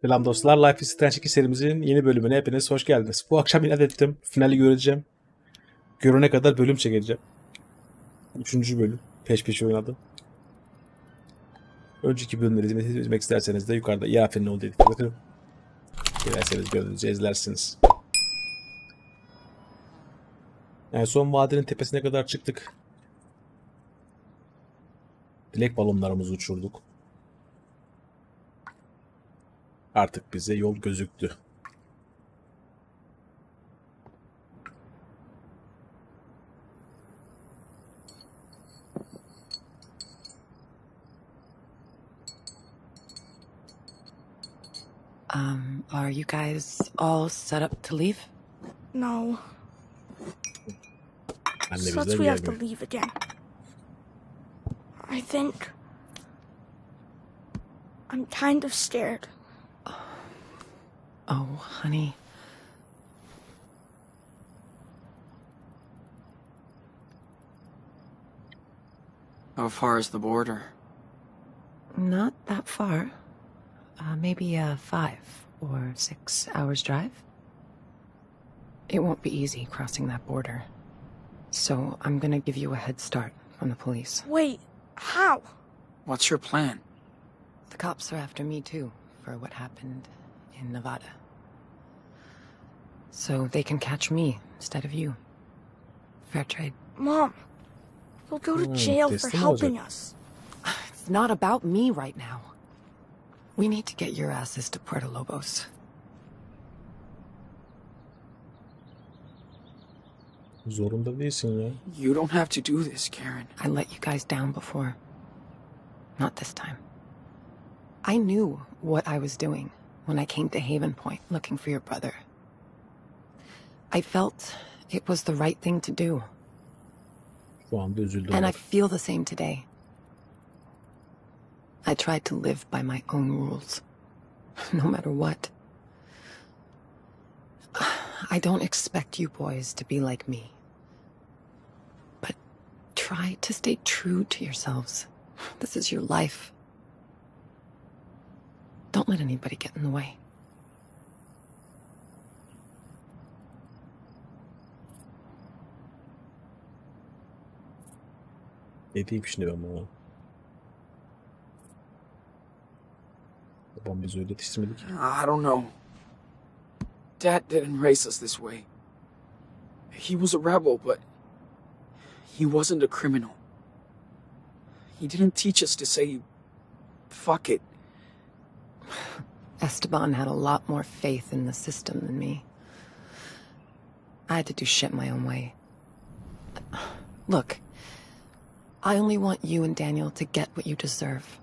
Selam dostlar. Life is Strange 2 serimizin yeni bölümüne hepiniz hoş geldiniz. Bu akşam inat ettim. Finali göreceğim. Görene kadar bölüm çekeceğim. Üçüncü bölüm. Peş peşe oynadım. Önceki bölümleri izlemek, isterseniz de yukarıda İAF'nin olduğu dedik. Bakın. Dilerseniz gönlünüzce izlersiniz. En son vadinin tepesine kadar çıktık. Dilek balonlarımızı uçurduk. Artık bize yol gözüktü. Um, are you guys all set up to leave? No. Anne Sucks bizden we have to leave again. I think. I'm kind of scared. Oh, honey. How far is the border? Not that far. Uh, maybe uh, five or six hours drive. It won't be easy crossing that border. So I'm gonna give you a head start from the police. Wait, how? What's your plan? The cops are after me too for what happened in Nevada. So they can catch me instead of you. Fair trade. Mom, you'll go to Hmm, jail for helping olacak. us. It's not about me right now. We need to get your asses to Puerto Lobos. Zorunda değilsin ya. You don't have to do this, Karen. I let you guys down before. Not this time. I knew what I was doing when I came to Haven Point looking for your brother. I felt it was the right thing to do, Şu anda üzüldüm. and I feel the same today. I tried to live by my own rules, no matter what. I don't expect you boys to be like me. But try to stay true to yourselves. This is your life. Don't let anybody get in the way. Ne diyeyim şimdi ben buna? Babam bizi öyle yetiştirmedi ki. I don't know. Dad didn't raise us this way. He was a rebel, but he wasn't a criminal. He didn't teach us to say, fuck it. Esteban had a lot more faith in the system than me. I had to do shit my own way. Look, I only want you and Daniel to get what you deserve.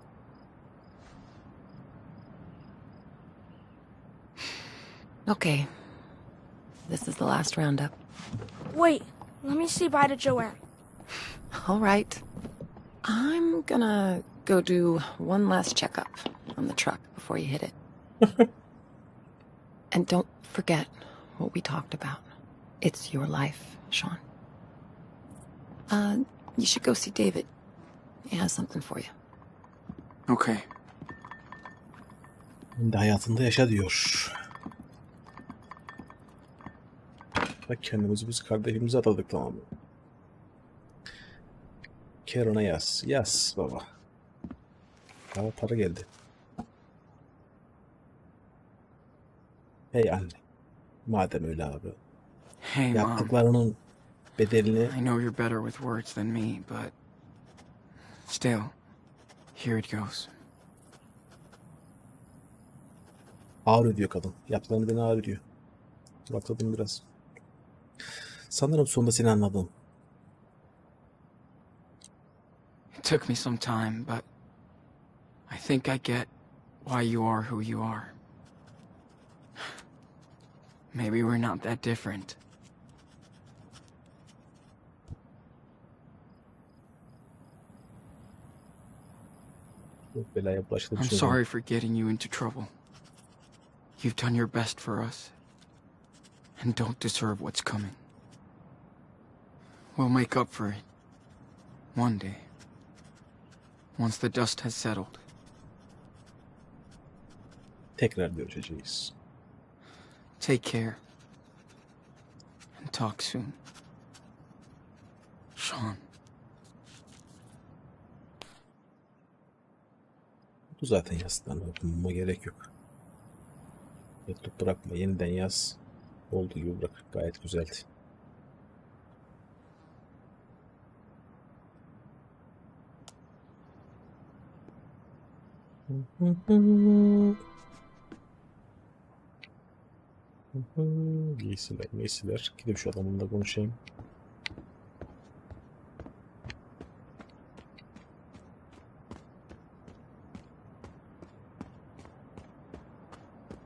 Okay. This is the last roundup. Wait, let me say bye to Joanne. All right. I'm gonna go do one last checkup on the truck before you hit it. and don't forget what we talked about. It's your life, Sean. Uh, you should go see David. He has something for you. Okay. Şimdi hayatında yaşa diyor. Bak kendimizi biz kardeşimize atadık tamam mı? Karen'a yaz. Yaz baba. Bana para geldi. Hey anne. Madem öyle abi. Hey, Mom. Bedelini I know you're better with words than me, but still, here it goes. ağır ödüyor kadın. Yaptıklarını beni ağır ödüyor. Rahatladım biraz. Sanırım sonunda seni anladım. It took me some time, but I think I get why you are who you are. Maybe we're not that different. I'm sorry for getting you into trouble. You've done your best for us. And don't deserve what's coming. We'll make up for it. One day. Once the dust has settled. Take tekrar görüşeceğiz. Take care. And talk soon. Sean. Bu zaten yazıdan okumama gerek yok. Mektup bırakma, yeniden yaz. Olduğu gibi bırak. Gayet güzeldi. Giysiler, giysiler. Gidip şu adamınla konuşayım.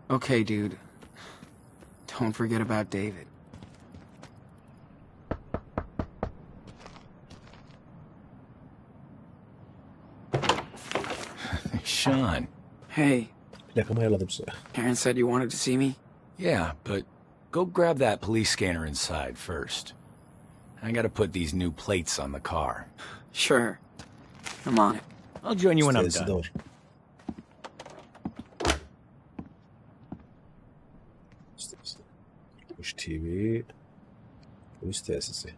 Okay, dude. Don't forget about David. Sean. Hey, Plakamı ayarladım size. Karen said you wanted to see me? Yeah, but go grab that police scanner inside first. I gotta put these new plates on the car. Sure. I'm on it. I'll join you when I'm Sitesi de done. var. Sitesi. Kuş TV. Polis tesisi.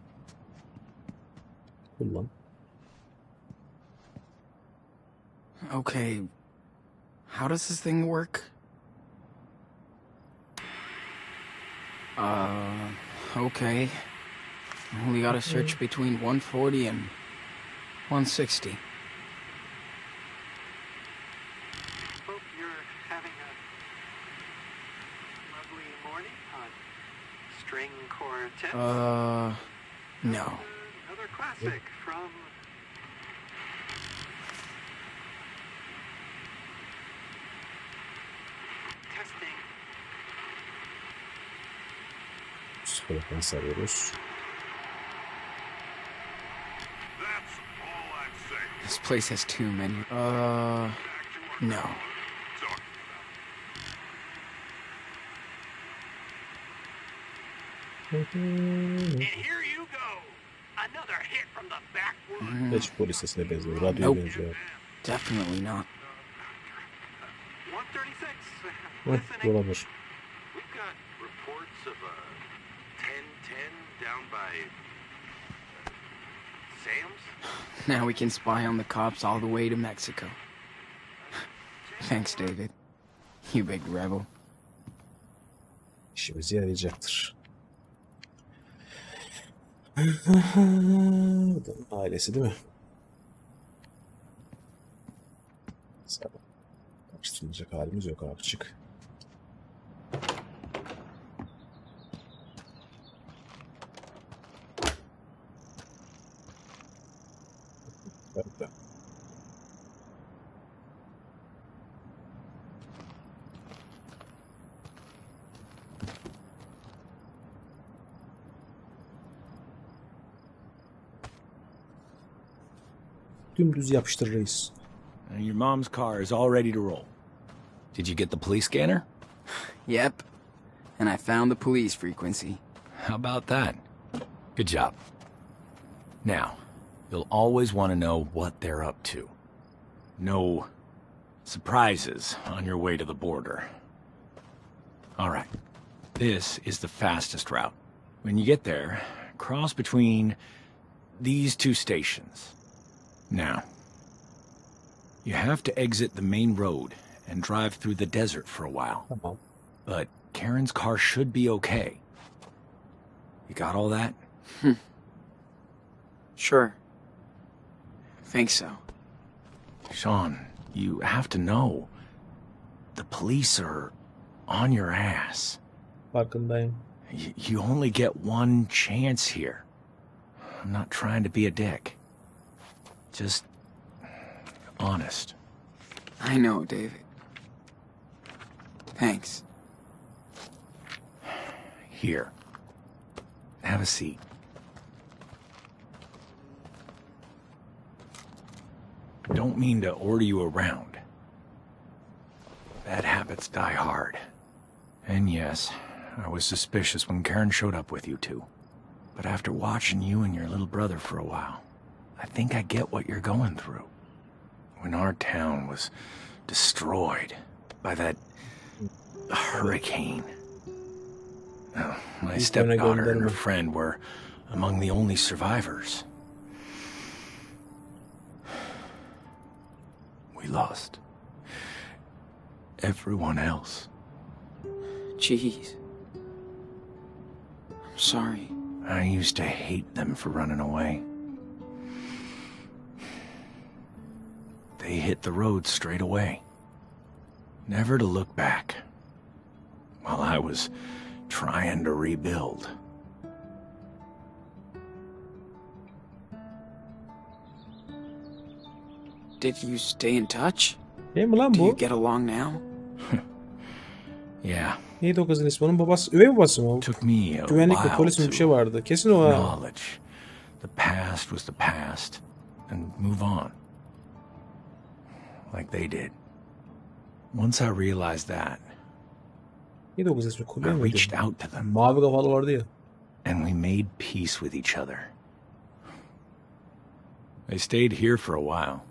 Kullan. Okay. How does this thing work? Uh, okay. Only gotta search between 140 and 160. Hope you're having a lovely morning on String Quartet. Uh, no. Another classic from testing. Psikologdan sarıyoruz. That's all I'm saying. This place has too many. Uh, no. Talking about. And here you go. Another hit from the backwoods. Hiç polis sesine benziyor. Radyoya Nope. benziyor. Definitely not. 136. Heh, Listening. olabilir. We've got reports of uh, a 1010 down by uh, Sam's. Now we can spy on the cops all the way to Mexico. Thanks, David. You big rebel. İşimize yarayacaktır. Adamın ailesi değil mi? Sabah. Karıştırılacak halimiz yok abi Dümdüz yapıştır reis. And your mom's car is all ready to roll. Did you get the police scanner? Yep. And I found the police frequency. How about that? Good job. Now, you'll always want to know what they're up to. No surprises on your way to the border. All right. This is the fastest route. When you get there, cross between these two stations. Now, you have to exit the main road and drive through the desert for a while. Tamam. But Karen's car should be okay. You got all that? Hmm. Sure. Think so. Sean, you have to know. The police are on your ass. Farkındayım. Y- you only get one chance here. I'm not trying to be a dick. Just honest. I know, David. Thanks. Here. Have a seat. Don't mean to order you around. Bad habits die hard. And yes, I was suspicious when Karen showed up with you two. But after watching you and your little brother for a while, I think I get what you're going through. When our town was destroyed by that hurricane. Oh, my İlk öne stepdaughter and her friend were among the only survivors. We lost everyone else. Jeez. I'm sorry. I used to hate them for running away. They hit the road straight away, never to look back, while I was trying to rebuild. Did you stay in touch? Değil mi lan Do you get along now? Yeah, Neydi o kızın ismi? Onun babası, üvey babası mı? o? took me a Güvenlik mi while polis mi bir şey to vardı. Kesin o ha. acknowledge the past was the past and move on. Like they did. Once I realized that, Neydi o kızın ismi? I reached out to them. Mavi kafalı vardı ya. and we made peace with each other. I stayed here for a while.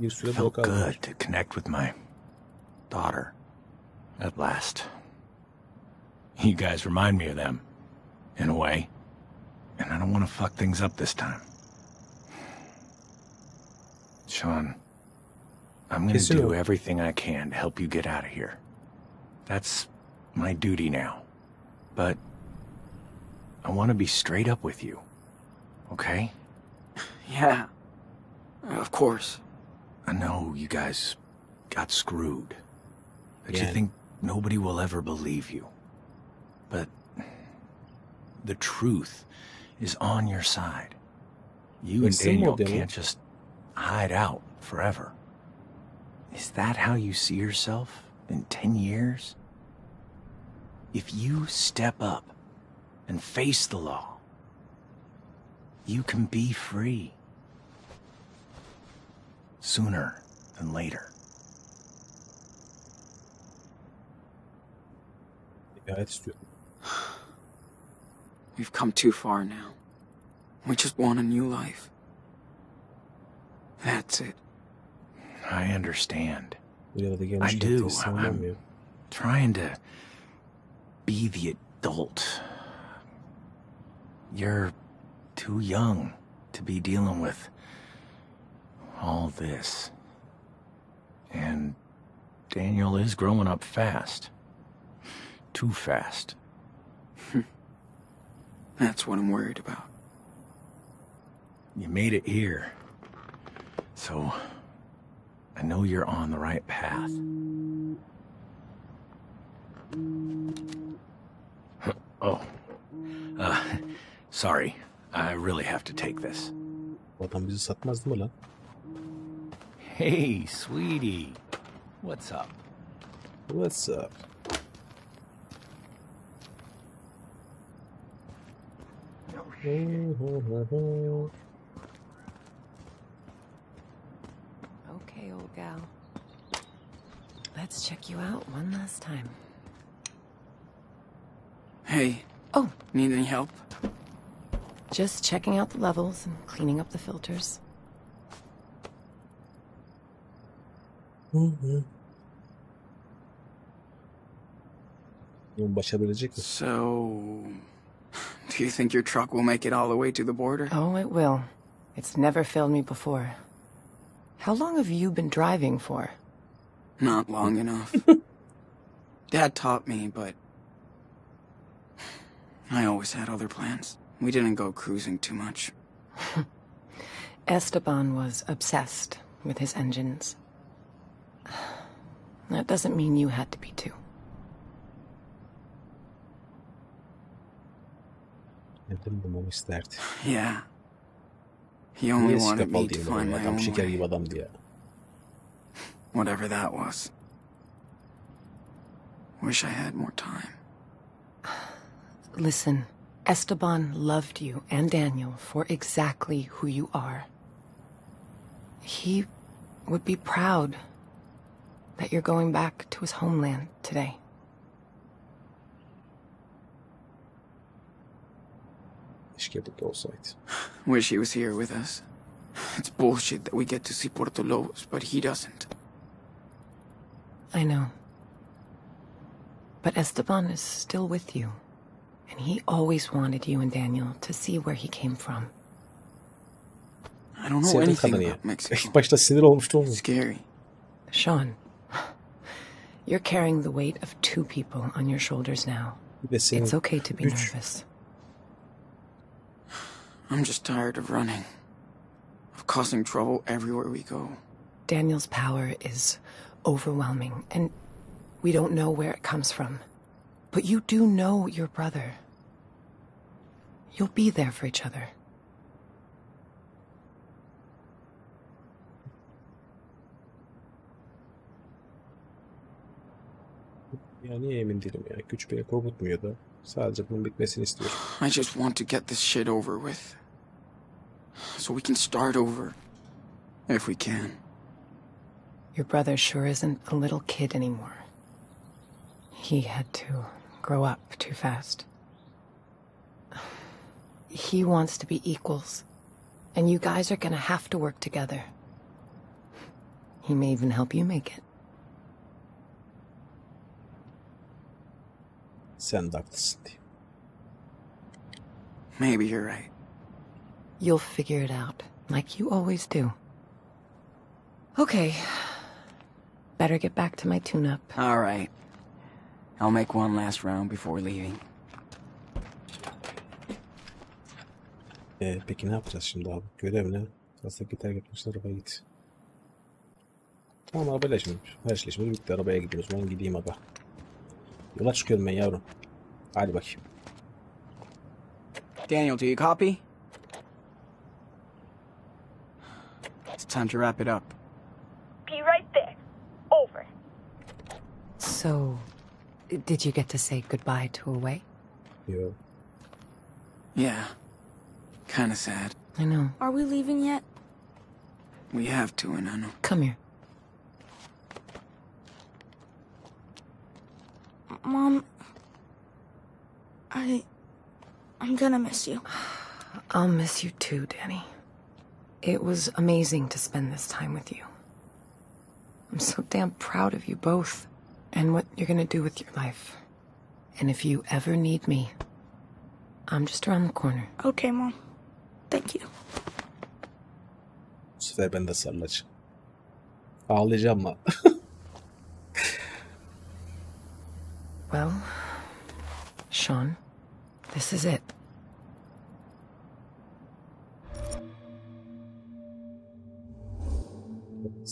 Süre Felt good to connect with my daughter. At last. You guys remind me of them, in a way. And I don't want to fuck things up this time. Sean, I'm gonna do everything I can to help you get out of here. That's my duty now. But I want to be straight up with you. Okay? Yeah. Of course. I know you guys got screwed. That you think nobody will ever believe you. But the truth is on your side. You and Teslim Daniel ol Daniel. can't just hide out forever. Is that how you see yourself in 10 years? If you step up and face the law, you can be free. Sooner than later. Gayet istiyorum. We've come too far now. We just want a new life. That's it. I understand. Buraya da gelmiş. I do. I'm- olmuyor. Trying to be the adult. You're too young to be dealing with all this. And Daniel is growing up fast. Too fast. That's what I'm worried about. You made it here. So I know you're on the right path. oh. Uh, sorry. I really have to take this. Adam bizi satmaz değil mi lan? Hey, sweetie. What's up? What's up? Okay, old gal. Let's check you out one last time. Hey, Oh, need any help? just checking out the levels and cleaning up the filters. Bunu başarabilecek mi? So, do you think your truck will make it all the way to the border? Oh, it will. It's never failed me before. How long have you been driving for? Not long enough. Dad taught me, but I always had other plans. We didn't go cruising too much. Esteban was obsessed with his engines. That doesn't mean you had to be too. Neden bulmamı isterdi? Yeah. He only Niye wanted me to find my own şeker way. gibi adamdı ya. Whatever that was. Wish I had more time. Listen, Esteban loved you and Daniel for exactly who you are. He would be proud that you're going back to his homeland today. Keşke burada olsaydı. Wish he was here with us. It's bullshit that we get to see Puerto Lobos, but he doesn't. I know. But Esteban is still with you. And he always wanted you and Daniel to see where he came from. I don't know anything about Mexico. Başta sinir olmuştu. Scary. Sean, you're carrying the weight of two people on your shoulders now. Bir de senin It's okay to be nervous. I'm just tired of running. Of causing trouble everywhere we go. Daniel's power is overwhelming, and we don't know where it comes from. But you do know your brother. You'll be there for each other. Ya niye emin değilim ya. Güç beni korkutmuyor da. Sadece bunun bitmesini istiyorum. I just want to get this shit over with. So we can start over. If we can. Your brother sure isn't a little kid anymore. He had to grow up too fast. He wants to be equals, and you guys are gonna have to work together. He may even help you make it. Sen de haklısın diye. Maybe you're right. You'll figure it out, like you always do. Okay. Better get back to my tune-up. All right. I'll make one last round before leaving. Ee, peki ne yapacağız şimdi abi? Görev ne? Aslında git terk etmişsin arabaya git. Tamam arabayla işimiz. Her şey işimiz bitti. Arabaya gidiyoruz. Ben gideyim aga. Yola çıkıyorum ben yavrum. Hadi bakayım. Daniel, do you copy? It's time to wrap it up. Be right there. Over. So, did you get to say goodbye to Away? Yeah. Yeah. Kinda sad. I know. Are we leaving yet? We have to, and I know. Come here. Mom, I. I'm gonna miss you. I'll miss you too, Danny. It was amazing to spend this time with you. I'm so damn proud of you both and what you're gonna do with your life. And if you ever need me, I'm just around the corner. Okay, Mom. Thank you. Bu sefer ben de sarılacağım. Ağlayacağım lan. Well, Sean, this is it.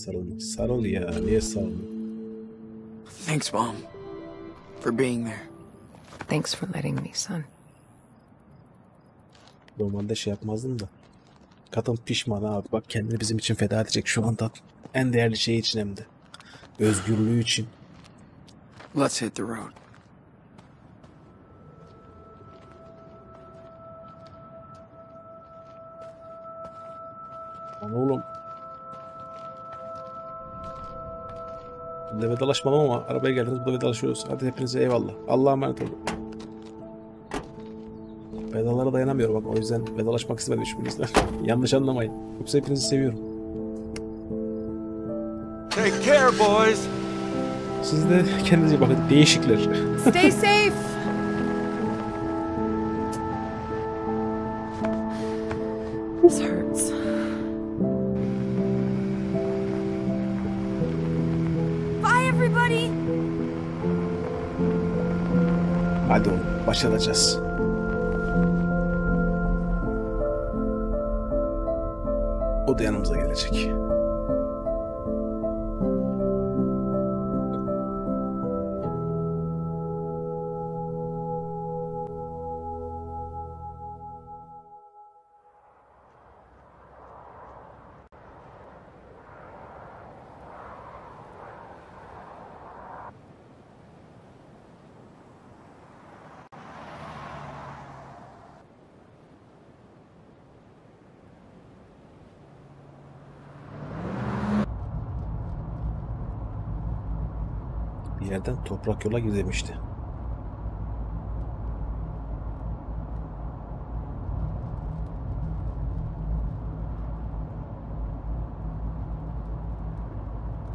Sarıl. Sarıl ya. Niye sarıl? Thanks, Mom. For being there. Thanks for letting me, son. Normalde şey yapmazdım da. Kadın pişman abi. Bak kendini bizim için feda edecek şu anda. En değerli şey için hem de. Özgürlüğü için. Let's hit the road. Lan oğlum. De vedalaşmam ama arabaya geldiniz burada vedalaşıyoruz. Hadi hepinize eyvallah. Allah'a emanet olun. Vedalara dayanamıyorum bak o yüzden vedalaşmak istemedim hiçbirinizden. Yanlış anlamayın. Yoksa hepinizi seviyorum. Take care, boys. Siz de kendinize bakın. Değişikler. Stay safe! Hadi oğlum başaracağız. O da yanımıza gelecek. Bir toprak yola gir demişti.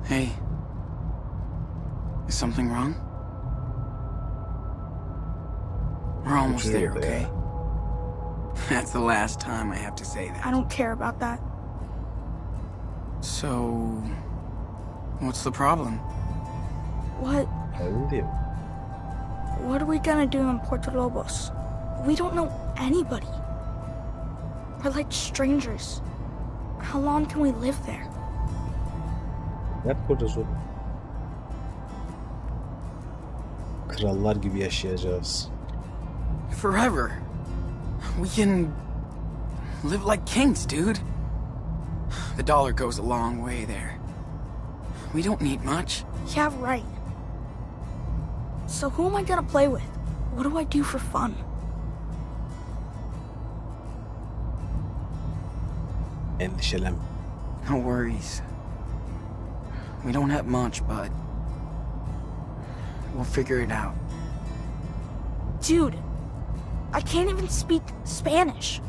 Hey. Is something wrong? We're almost there, okay? That's the last time I have to say that. I don't care about that. So, what's the problem? What Emin değilim. what are we gonna do in Puerto Lobos? We don't know anybody. We're like strangers. How long can we live there? Ne kuracağız oğlum? Krallar gibi yaşayacağız. Forever. We can live like kings, dude. The dollar goes a long way there. We don't need much. Yeah, right. So who am I gonna play with? What do I do for fun? Endişelem. No worries. We don't have much, but we'll figure it out. Dude, I can't even speak Spanish.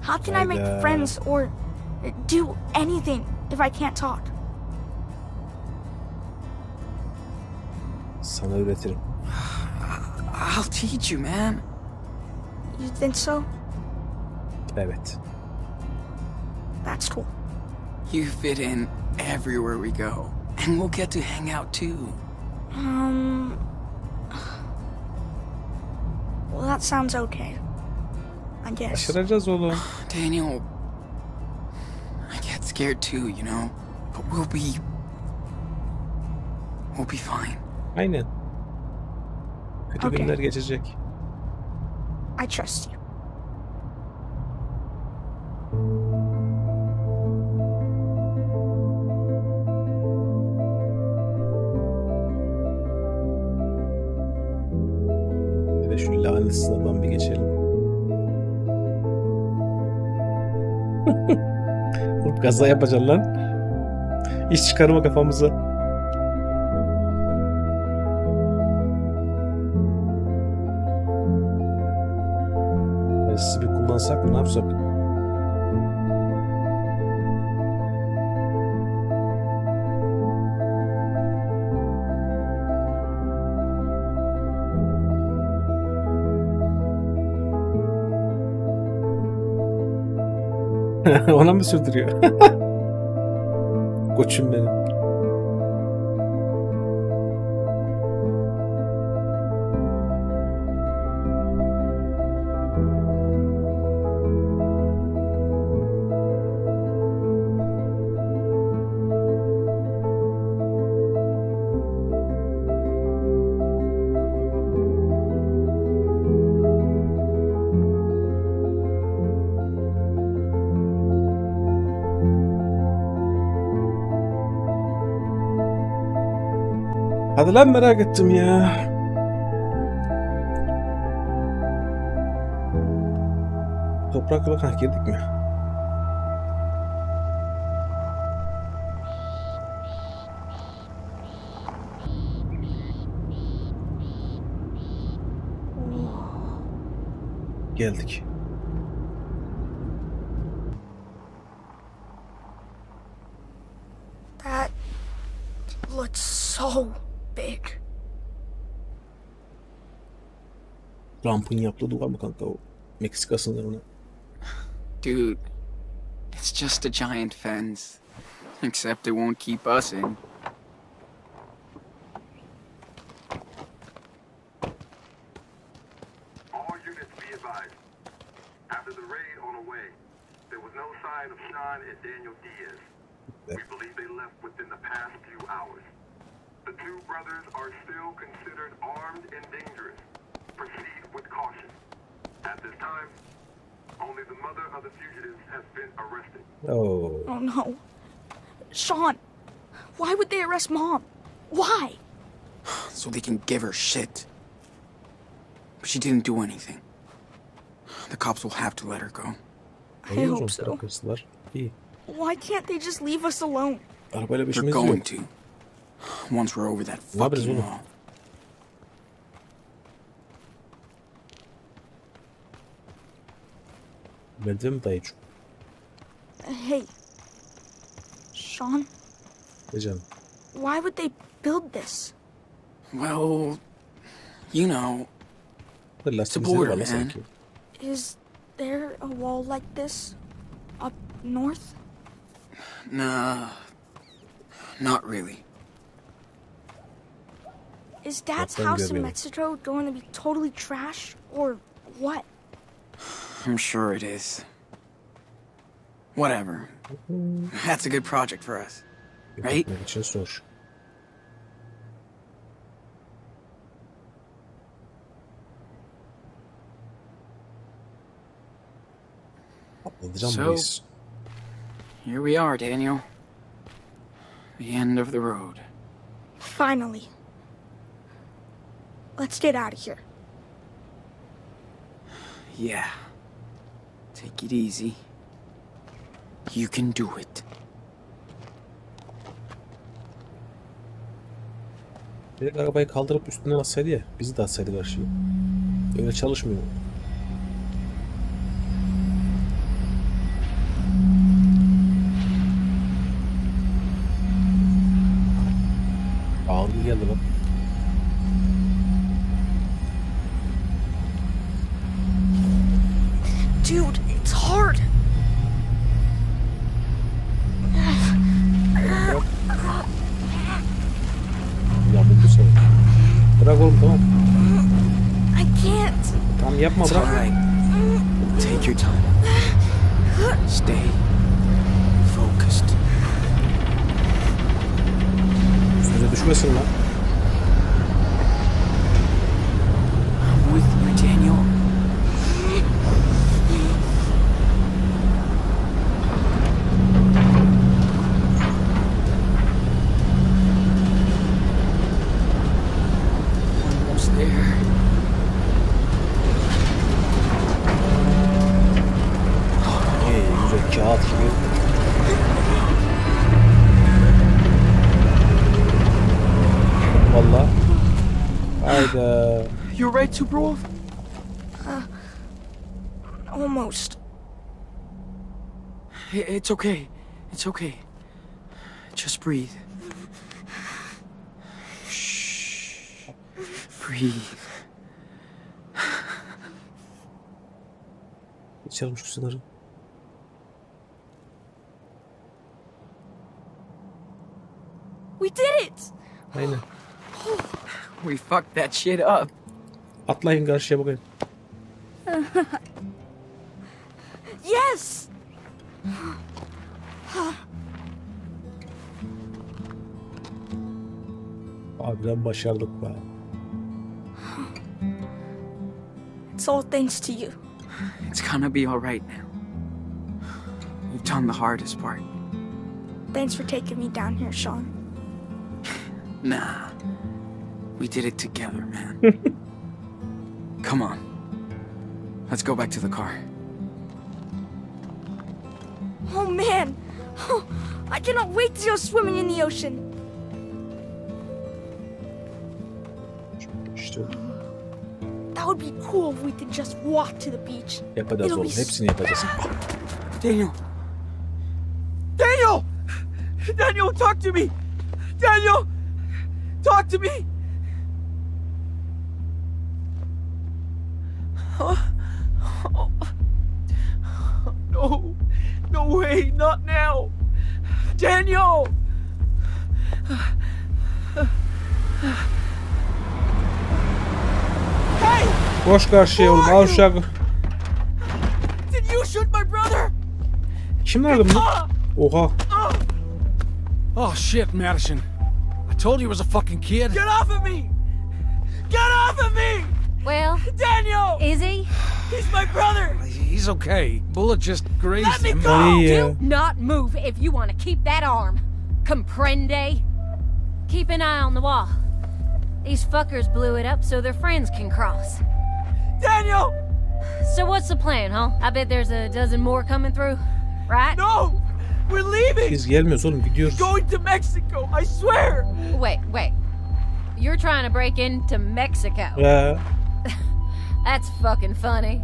How can I make friends or uh, do anything if I can't talk? Sana öğretirim. I'll teach you, man. You think so? Evet. That's cool. You fit in everywhere we go, and we'll get to hang out too. Um. Well, that sounds okay. I guess. Should Başaracağız oğlum. Daniel, I get scared too, you know, but we'll be. We'll be fine. Aynen. Kötü Okey. günler geçecek. I trust you. Bir de şu lanet sınavdan bir geçelim. Kaza yapacaksın lan. İş çıkarma kafamıza. Mı sürdürüyor? Koçum benim. Hadi lan merak ettim ya. Toprak yola kanka girdik mi? Geldik. Yaptığı duvar mı kanka o? Meksika sınırına. Dude, it's just a giant fence. Except it won't keep us in. All units be advised. After the raid on the way, there was no sign of Sean and Daniel Diaz. We believe they left within the past few hours. The two brothers are still considered armed and dangerous. Proceed with caution. At this time, only the mother of the fugitives has been arrested. Oo. Oh no. Sean, why would they arrest mom? Why? So they can give her shit. But she didn't do anything. The cops will have to let her go. I Olur hope so. Why can't they just leave us alone? Arabayla bir They're going to. Once we're over that Ne yapacağız fucking oğlum? wall. Bildim dayıcım. Hey, Sean, Ne canım? why would they build this? Well, you know, Burada lastik It's a border, man. Is there a wall like this up north? Nah. Not really. Is Dad's house in görmeyelim. Mexico going to be totally trash or what? I'm sure it is. Whatever. That's a good project for us. Right? Gitmek için zor. So- Here we are, Daniel. The end of the road. Finally. Let's get out of here. Yeah. Take it easy. You can do it. Direkt arabayı kaldırıp üstünden atsaydı ya. Bizi de atsaydı karşıya. Öyle çalışmıyor. Ağır okay. It's okay. Just breathe. Shh. Breathe. Geçelim şu sınırı. We did it! Aynen. We fucked that shit up. Atlayın karşıya bakayım. Harbiden başardık be. It's all thanks to you. It's gonna be alright now. You've done the hardest part. Thanks for taking me down here, Sean. Nah. We did it together, man. Come on. Let's go back to the car. Oh man! Oh, I cannot wait to go swimming in the ocean. Cool if we could just walk to the beach. yapacağız oğlum. Hepsini yapacağız. Daniel! Daniel! Daniel, talk to me! Daniel! Talk to me! Hey! Koş karşıya oğlum. Al uşağı. Did you shoot my brother? Kim nerede bunu? Ah! Oha. Oh shit, Madison. I told you he was a fucking kid. Get off of me! Get off of me! Well, Daniel! is he? He's my brother! He's okay. Bullet just grazed Let me him. go! Ay ya. Do not move if you want to keep that arm. Comprende? Keep an eye on the wall. These fuckers blew it up so their friends can cross. Daniel! So what's the plan, huh? I bet there's a dozen more coming through, right? No! We're leaving! Biz gelmiyoruz oğlum gidiyoruz. Going to Mexico, I swear! Wait, wait. You're trying to break into Mexico. Ya. That's fucking funny.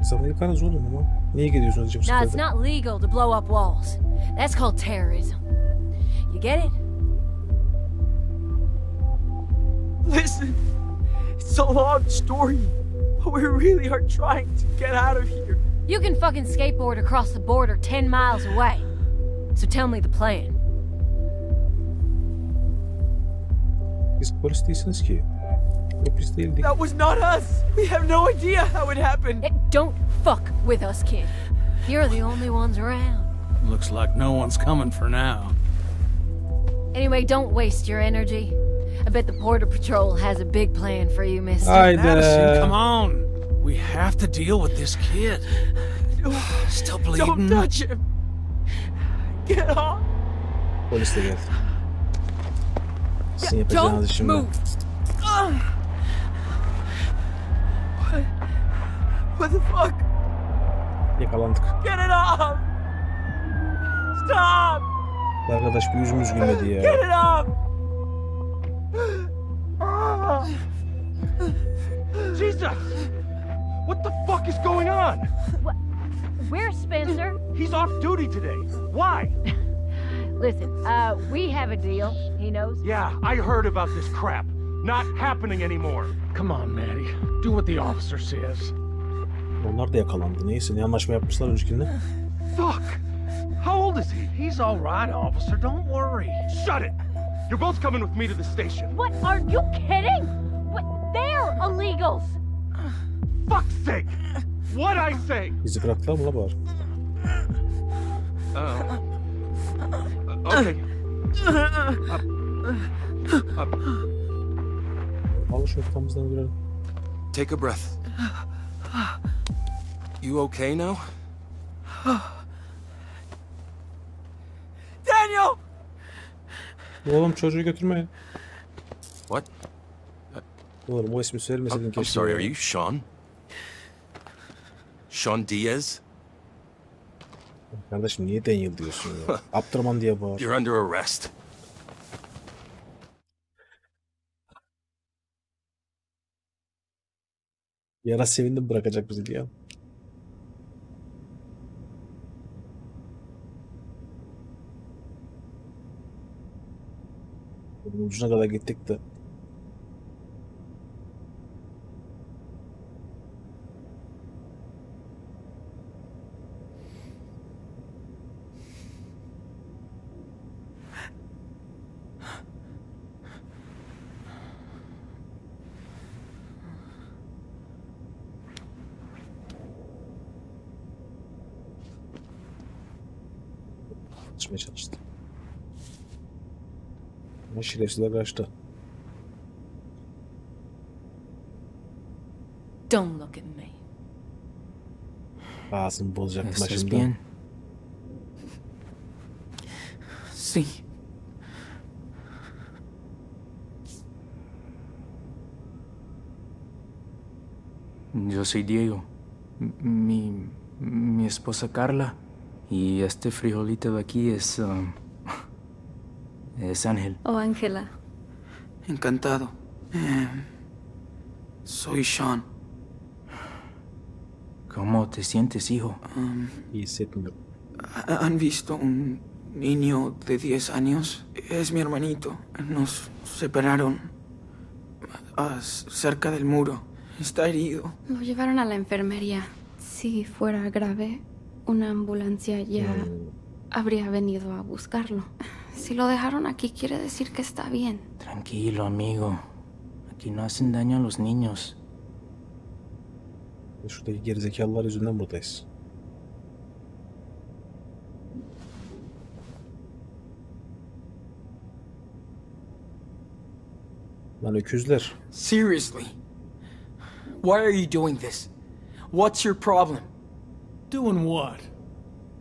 Biz Amerikanız oğlum ama. Niye gidiyorsunuz acaba Now, it's not legal to blow up walls. That's called terrorism. You get it? Listen, it's a long story, but we really are trying to get out of here. You can fucking skateboard across the border 10 miles away. So tell me the plan. Siz polis değilsiniz ki. O. That was not us. We have no idea how it happened. Eh, don't fuck with us, kid. You're the only ones around. Looks like no one's coming for now. Anyway, don't waste your energy. I bet the Border Patrol has a big plan for you, mister. Haydi. Madison, uh, come on. We have to deal with this kid. Still Don't bleeding. touch him. Get off. Polis de geldi. Sizin yapacağınız işim ben. What? What the fuck? Yakalandık. Get it off. Stop. Arkadaş bir yüzümüz gülmedi Get it off. Jesus! What the fuck is going on? Where's Spencer? He's off duty today. Why? Listen, uh, we have a deal. He knows. Yeah, I heard about this crap. Not happening anymore. Come on, Maddie. Do what the officer says. Onlar da yakalandı. Neyse ne anlaşma yapmışlar öncekinde. Fuck! How old is he? He's all right, officer. Don't worry. Shut it! You're both coming with me to the station. What? Are you kidding? What? They're illegals. Fuck's sake! What I say? Bizi bıraktılar mı la bari? Uh, okay. Al şu ortamızdan görelim. Take a breath. You okay now? Oğlum çocuğu götürmeyin. What? Oğlum o ismi söylemeseydin I'm keşke. sorry, ya. are you Sean? Sean Diaz? Kardeşim niye Daniel diyorsun ya? Abdurrahman diye bağır. You're under arrest. Yara sevindim bırakacak bizi diye. Ucuna kadar gittik de. Şerefsizler kaçtı. Don't look at me. Ağzını bozacaktım ¿Estás başımda. bien? Sí. Yo soy Diego. Mi, mi esposa Carla. Y este frijolito de aquí es... um, es Ángel. Oh, Ángela. Encantado. Eh, soy Sean. ¿Cómo te sientes, hijo? Um, İyi hissetmiyorum. ¿ha- ¿Han visto un niño de 10 años? Es mi hermanito. Nos separaron ah, cerca del muro. Está herido. Lo llevaron a la enfermería. Si fuera grave, una ambulancia ya Hmm. habría venido a buscarlo. Si lo dejaron aquí, quiere decir que está bien. Tranquilo, amigo. Aquí no hacen daño a los niños. Şuradaki gerizekalılar yüzünden buradayız. Lan öküzler. Seriously. Why are you doing this? What's your problem? Doing what?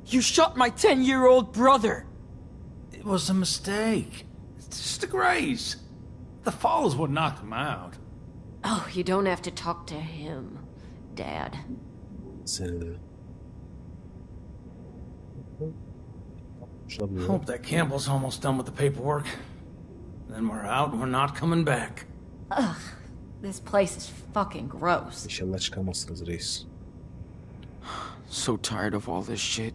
You shot my 10 year old brother! It was a mistake. It's just a graze. The fall is what knocked him out. Oh, you don't have to talk to him, Dad. Senator. de. Hope that Campbell's almost done with the paperwork. Then we're out and we're not coming back. Ugh, this place is fucking gross. İnşallah çıkamazsınız reis. So tired of all this shit.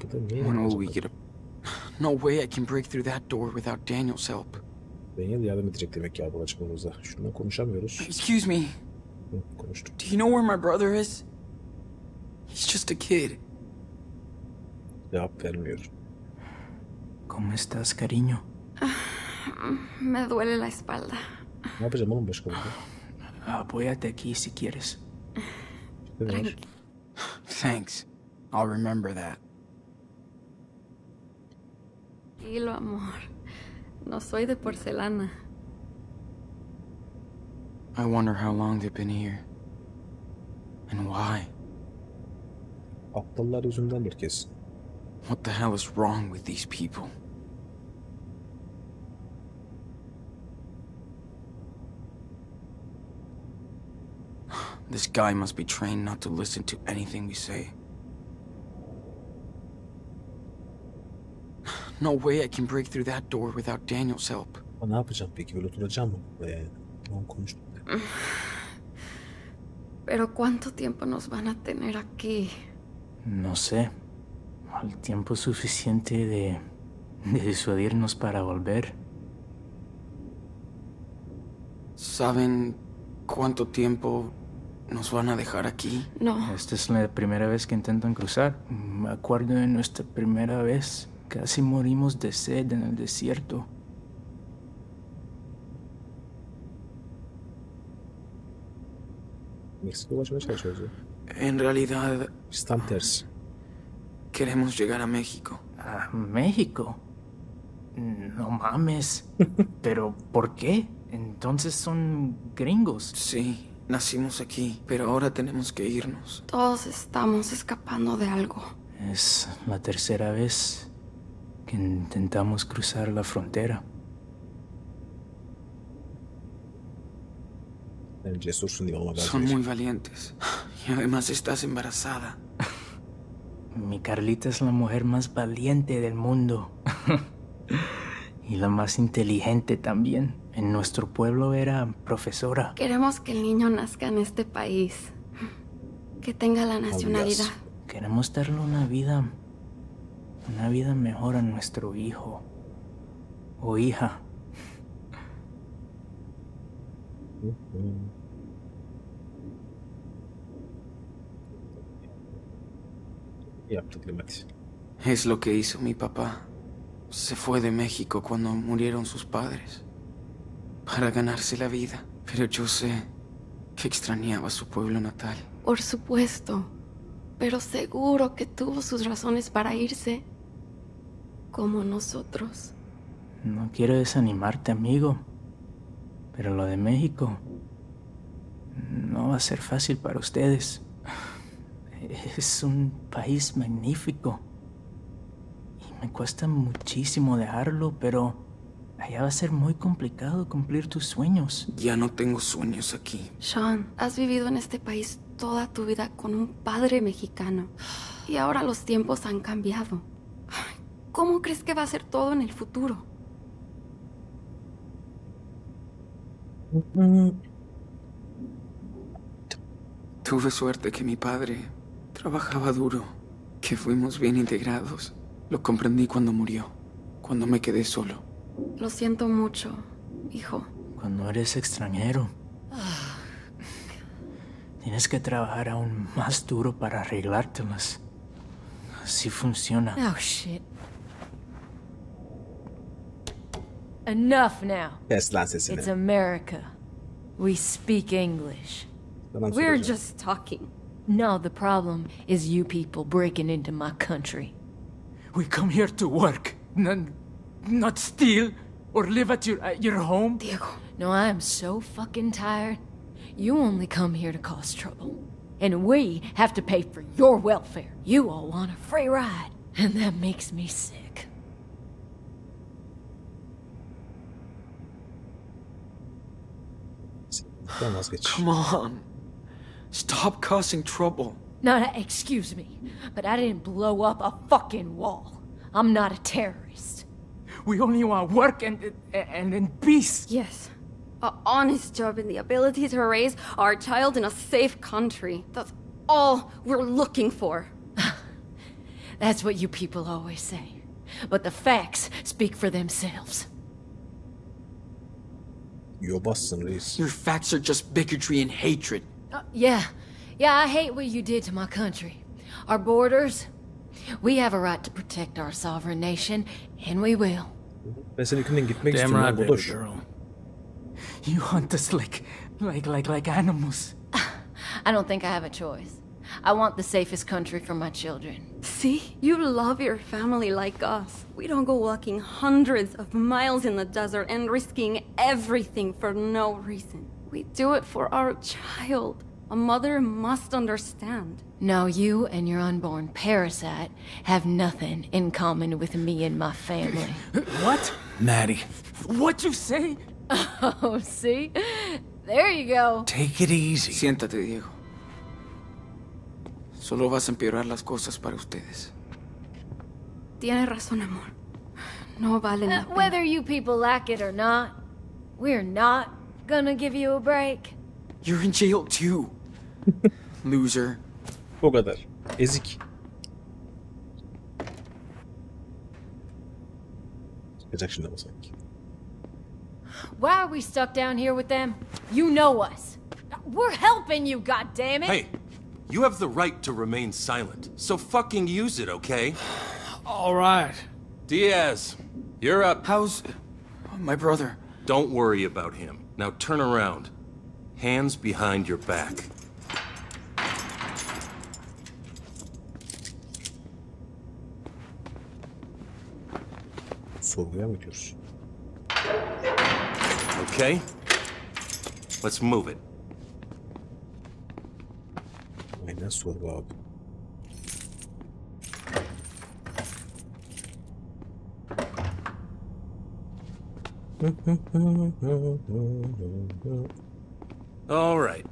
Kapıda When will we get a. No way I can break through that door without Daniel's help. Daniel yardım edecek demek ki abla çıkmamıza. Şundan konuşamıyoruz. Excuse me. Hı, konuştuk. Do you know where my brother is? He's just a kid. Cevap vermiyor. ¿Cómo estás, cariño? Me duele la espalda. Ne yapacağım oğlum başka burada? Ah, apóyate aquí si quieres. Ne var? Thanks. I'll remember that. Tranquilo, amor. No soy de porcelana. I wonder how long they've been here. And why? Aptallar yüzündendir kesin. What the hell is wrong with these people? This guy must be trained not to listen to anything we say. No way I can break through that door without Daniel's help. Ama ne yapacağım peki? Böyle oturacağım mı? Ee, tamam konuştuk. Pero ¿cuánto tiempo nos van a tener aquí? No sé. El tiempo suficiente de, de disuadirnos para volver. ¿Saben cuánto tiempo nos van a dejar aquí? No. Esta es la primera vez que intentan cruzar. Me acuerdo de nuestra primera vez. Casi morimos de sed en el desierto. En realidad, tersi. queremos llegar a México. ¿A México? No mames. ¿Pero por qué? Entonces son gringos. Sí, nacimos aquí, pero ahora tenemos que irnos. Todos estamos escapando de algo. Es la tercera vez que intentamos cruzar la frontera. Son muy valientes. Y además estás embarazada. Mi Carlita es la mujer más valiente del mundo. y la más inteligente también. En nuestro pueblo era profesora. Queremos que el niño nazca en este país. Que tenga la nacionalidad. Queremos darle una vida. Una vida mejor a nuestro hijo. O hija. Limit. Es lo que hizo mi papá. Se fue de México cuando murieron sus padres. Para ganarse la vida. Pero yo sé que extrañaba su pueblo natal. Por supuesto. Pero seguro que tuvo sus razones para irse. Como nosotros. No quiero desanimarte, amigo. Pero lo de México no va a ser fácil para ustedes. Es un país magnífico. Y me cuesta muchísimo dejarlo, pero allá va a ser muy complicado cumplir tus sueños. Ya no tengo sueños aquí. Sean, has vivido en este país toda tu vida con un padre mexicano. Y ahora los tiempos han cambiado. ¿Cómo crees que va a ser todo en el futuro? Tuve suerte que mi padre trabajaba duro, que fuimos bien integrados. Lo comprendí cuando murió, cuando me quedé solo. Lo siento mucho, hijo. Cuando eres extranjero, tienes que trabajar aún más duro para arreglártelas. Así funciona. Oh, shit. Enough now. Kes lan sesini. It's America. We speak English. We're just talking. No, the problem is you people breaking into my country. We come here to work, not, not steal or live at your, at your home. Diego. No, I am so fucking tired. You only come here to cause trouble. And we have to pay for your welfare. You all want a free ride. And that makes me sick. Ben vazgeç. Come on. Stop causing trouble. No, no, excuse me, but I didn't blow up a fucking wall. I'm not a terrorist. We only want work and, and, and peace. Yes. A honest job and the ability to raise our child in a safe country. That's all we're looking for. That's what you people always say. But the facts speak for themselves. Yobazsın reis. Your facts are just bigotry and hatred. Uh, yeah. Yeah, I hate what you did to my country. Our borders. We have a right to protect our sovereign nation, and we will. Ben senin ülkenden gitmek Damn istiyorum. right, lan, baby Bodoş. girl. You hunt us like, like, like, like animals. I don't think I have a choice. I want the safest country for my children. See? You love your family like us. We don't go walking hundreds of miles in the desert and risking everything for no reason. We do it for our child. A mother must understand. No, you and your unborn parasite have nothing in common with me and my family. What? Maddie, What you say? oh, see? There you go. take it easy. Siéntate, Diego. Solo vas a empeorar las cosas para ustedes. Tiene razón, amor. No valen la Uh, pena. whether you people like it or not, we're not gonna give you a break. You're in jail too. Loser. O kadar. Ezik. Çıkacak şimdi ama sanki. Why are we stuck down here with them? You know us. We're helping you, goddammit! Hey, you have the right to remain silent, so fucking use it, okay? All right. Diaz, you're up. How's my brother? Don't worry about him. Now turn around. Hands behind your back. Sorguya mı gidiyoruz? Okay? Let's move it. Aynen sorgu abi. All right.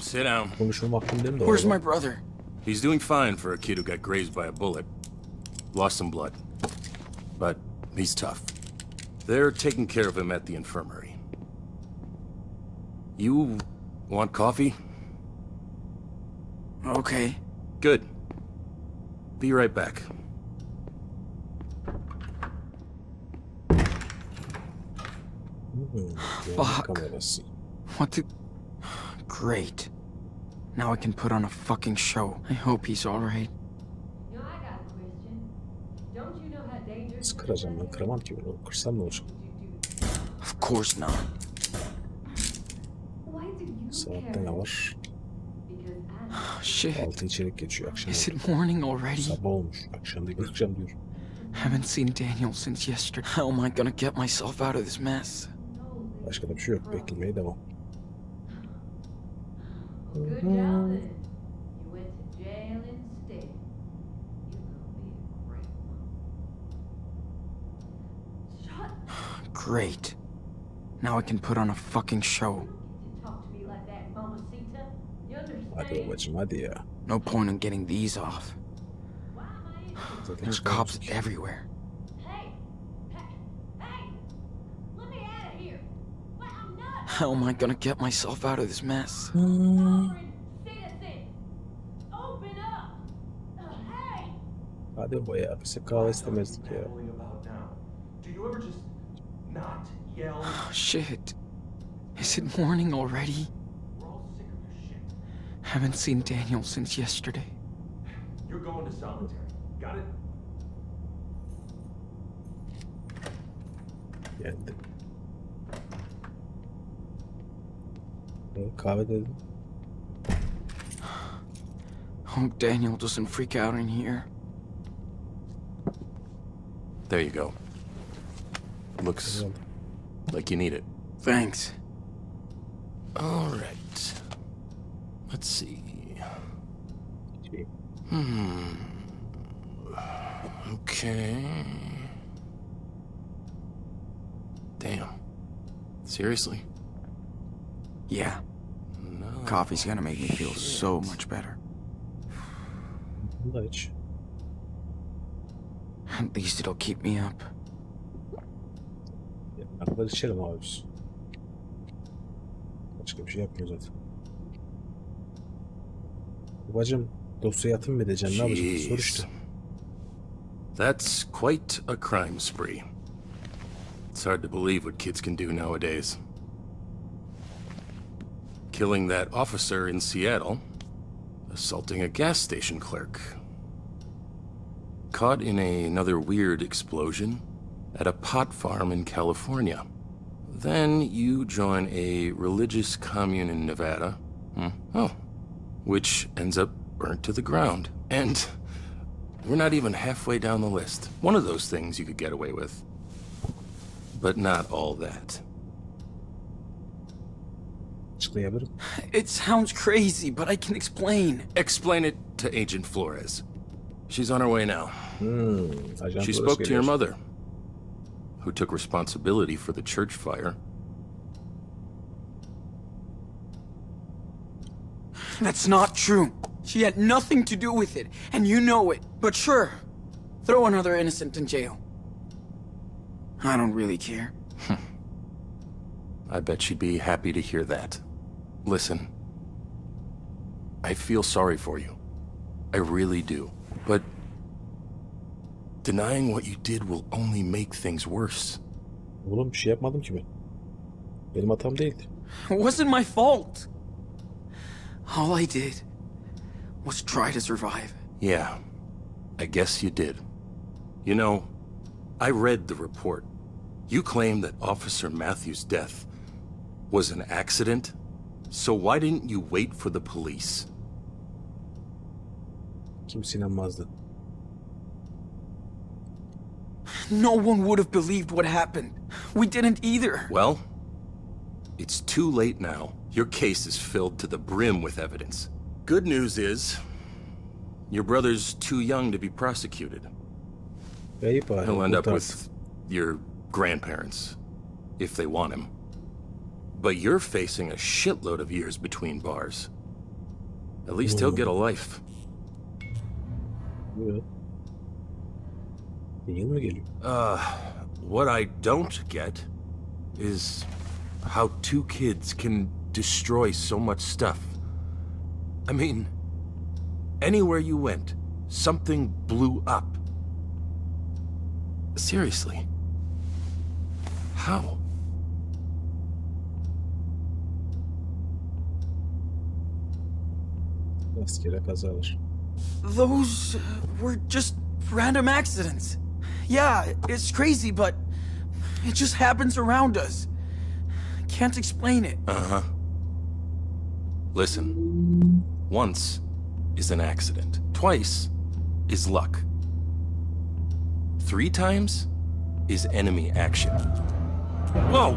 Sit down. Konuşmam hakkım değil mi de Where's my brother? He's doing fine for a kid who got grazed by a bullet. Lost some blood. But he's tough. They're taking care of him at the infirmary. You want coffee? Okay. Good. Be right back. Fuck. What the... Great. Now I can put on a fucking show. I hope he's alright. You know, I got a question. Don't you know how dangerous Nasıl kıracağım ben? Kıramam ki bunu. Kırsam ne olacak? Of course not. Saatte ne var? Shit. 6 içerik geçiyor akşam. Is it morning already? Sabah olmuş. Akşam değil akşam diyor. Haven't seen Daniel since yesterday. How am I gonna get myself out of this mess? Başka da bir şey yok. Beklemeye devam. Good job then. You went to jail instead. You will be a great mom. Great. Now I can put on a fucking show. To talk to me like that, Mamacita. You Hadi understand? babacım hadi ya. No point in getting these off. There's cops everywhere. Hey! Hey! Hey! Let me out of here! Well, How am I gonna get myself out of this mess? a sovereign citizen! Open up! Uh! Hadi baba ya. Biz hep kahve. Do you ever just not yell? Oh, shit. Is it morning already? We're all sick of your shit. Haven't seen Daniel since yesterday. You're going to solitary. Got it? Geldi. E, kahve dedim. Hope Daniel doesn't freak out in here. There you go. Looks like you need it. Thanks. All right. Let's see. Hmm. Okay. Damn. Seriously? Yeah. No. Coffee's gonna make me feel so much better. Bunu da iç. At least it'll keep me up. yeah Ne kadar içerim abi biz. Başka bir şey yapmıyor zaten. Babacım atın mı edeceksin? Ne yapacaksın? Sor işte. That's quite a crime spree. It's hard to believe what kids can do nowadays. killing that officer in Seattle, assaulting a gas station clerk, caught in a, another weird explosion at a pot farm in California. Then you join a religious commune in Nevada. Hmm. Oh. Which ends up burnt to the ground. And we're not even halfway down the list. One of those things you could get away with. But not all that. Açıklayabilirim. It sounds crazy, but I can explain. Explain it to Agent Flores. She's on her way now. Hmm. She spoke to your mother, who took responsibility for the church fire. That's not true. She had nothing to do with it, and you know it. But sure, throw another innocent in jail. I don't really care. I bet she'd be happy to hear that. Listen, I feel sorry for you. I really do. But denying what you did will only make things worse. Oğlum bir şey yapmadım ki ben. Benim hatam değildi. It wasn't my fault. All I did was try to survive. Yeah, I guess you did. You know, I read the report. You claim that Officer Matthews' death was an accident, so why didn't you wait for the police? Kimse inanmazdı. No one would have believed what happened. We didn't either. Well, it's too late now. Your case is filled to the brim with evidence. Good news is, your brother's too young to be prosecuted. He'll end up with your grandparents, if they want him. But you're facing a shitload of years between bars. At least he'll get a life. Evet. Bir yıl mı geliyor? Uh, what I don't get is how two kids can destroy so much stuff. I mean, anywhere you went, something blew up. Seriously. How? Those uh, were just random accidents. Yeah, it's crazy, but it just happens around us. Can't explain it. Uh huh. Listen. Once is an accident, twice is luck. Three times is enemy action. Whoa!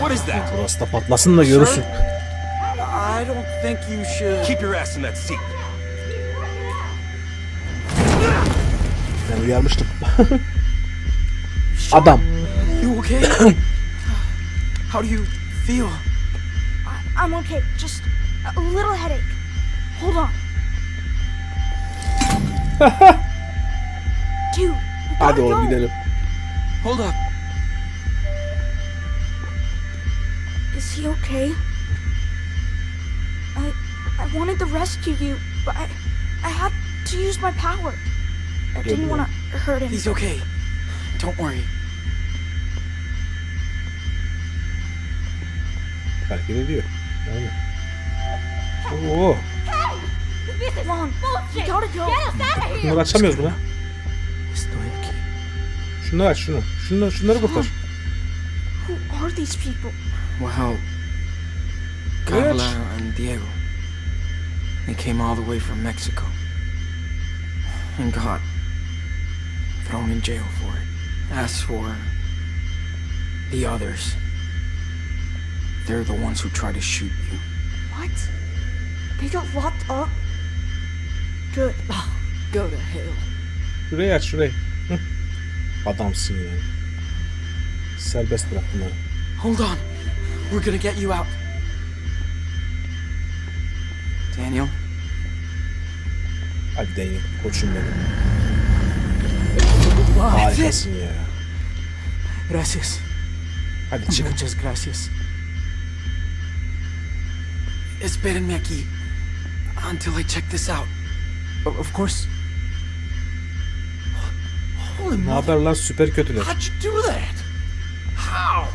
What is that? Burası da patlasın da görürsün. I don't think you should. Keep your ass in that seat. Ben uyarmıştım. Adam. You okay? How do you feel? I- I'm okay. Just a little headache. Hold on. Dude, we Hadi gotta oğlum go. gidelim. Hold up. Is he okay? I I wanted to rescue you, but I I had to use my power. I didn't want to hurt him. He's okay. Don't worry. Hareket ediyor. Aynen. Oo. Come on, we gotta go. Bunları açamıyoruz buna. Estoy. Şunları aç şunu. Şunları, şunları kurtar. Who are these people? Well, Carla and Diego. They came all the way from Mexico. And got thrown in jail for it. As for the others, they're the ones who tried to shoot you. What? They got locked up? Good. Oh, Go to hell. Şurayı aç şurayı. Hı. Hmm. Adamsın yani. Serbest bırak bunları. Hold on. We're gonna get you out. Daniel, Hadi Daniel koçum benim. That's it. Harikasın ya. Gracias. Hadi çık. Muchas gracias. Espérenme aquí until I check this out. O- Of course. Holy Ne mother! haber lan süper kötüler. How'd you do that? How?